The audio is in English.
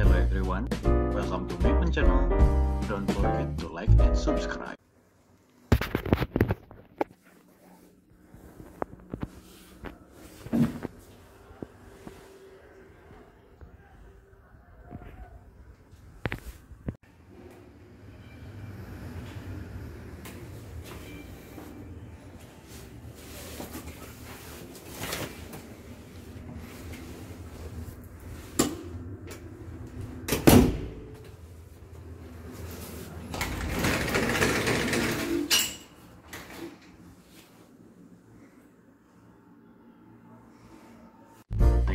Hello everyone, welcome to Mapman channel. Don't forget to like and subscribe.